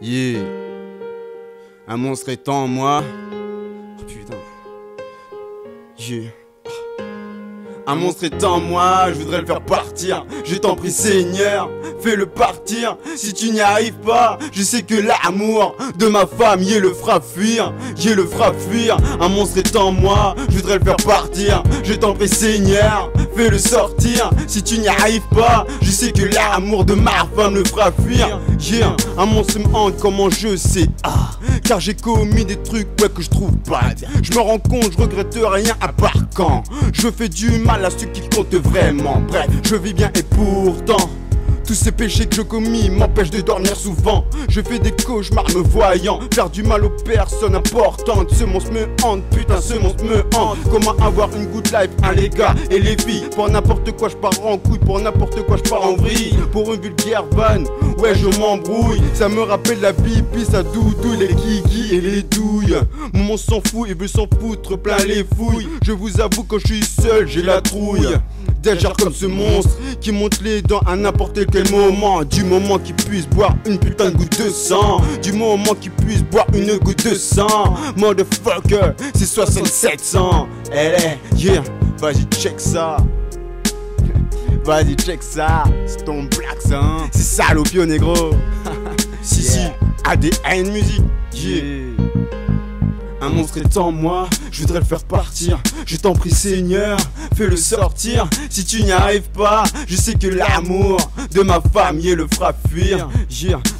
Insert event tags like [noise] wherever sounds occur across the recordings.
Yeah. Un monstre est en moi. Oh putain. Yeah. Un monstre est en moi, je voudrais le faire partir. Je t'en prie, Seigneur, fais-le partir. Si tu n'y arrives pas, je sais que l'amour de ma femme y le fera fuir. Y le fera fuir. Un monstre est en moi, je voudrais le faire partir. Je t'en prie, Seigneur, fais-le sortir. Si tu n'y arrives pas, je sais que l'amour de ma femme le fera fuir. Yeah, un monstre me hante, comment je sais. Ah, car j'ai commis des trucs ouais, que je trouve pas. Je me rends compte, je regrette rien à part quand je fais du mal à ceux qui comptent vraiment. Bref, je vis bien et pourtant. Tous ces péchés que je commis m'empêchent de dormir souvent. Je fais des cauchemars me voyant faire du mal aux personnes importantes. Ce monstre me hante, putain, ce monstre me hante. Comment avoir une good life, hein, les gars et les filles? Pour n'importe quoi, je pars en couille, pour n'importe quoi, je pars en vrille. Pour une vulgaire vanne, ouais, je m'embrouille. Ça me rappelle la pipi, ça doudou, les kiki et les douilles. Mon s'en fout, il veut s'en foutre plein les fouilles. Je vous avoue, quand je suis seul, j'ai la trouille. Déjà comme ce monstre qui monte les dents à n'importe quel moment. Du moment qu'il puisse boire une putain de goutte de sang. Du moment qu'il puisse boire une goutte de sang. Motherfucker, c'est 6700. Elle est, yeah, vas-y, check ça. Vas-y, check ça. C'est ton black ça. C'est ça l'opio, négro. [laughs] si, si, ADN musique. Yeah. Un monstre est en moi, je voudrais le faire partir. Je t'en prie, Seigneur, fais-le sortir. Si tu n'y arrives pas, je sais que l'amour de ma y le fera fuir.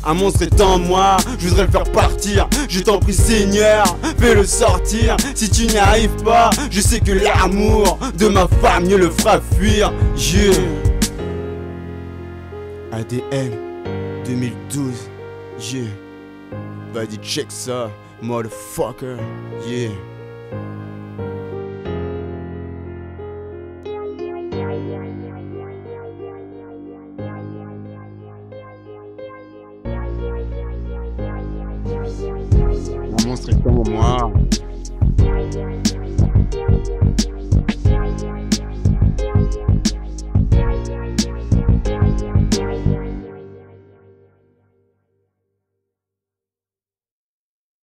Un monstre est en moi, je voudrais le faire partir. Je t'en prie, Seigneur, fais-le sortir. Si tu n'y arrives pas, je sais que l'amour de ma y le fera fuir. Yeah. ADN 2012. Yeah. Vas-y, check ça, motherfucker. Yeah. Un monstre est en moi.